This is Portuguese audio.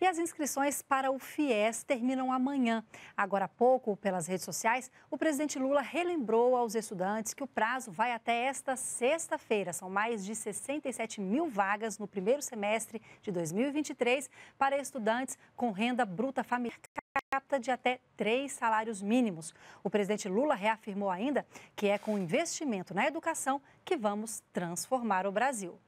E as inscrições para o FIES terminam amanhã. Agora há pouco, pelas redes sociais, o presidente Lula relembrou aos estudantes que o prazo vai até esta sexta-feira. São mais de 67 mil vagas no primeiro semestre de 2023 para estudantes com renda bruta familiar capta de até três salários mínimos. O presidente Lula reafirmou ainda que é com investimento na educação que vamos transformar o Brasil.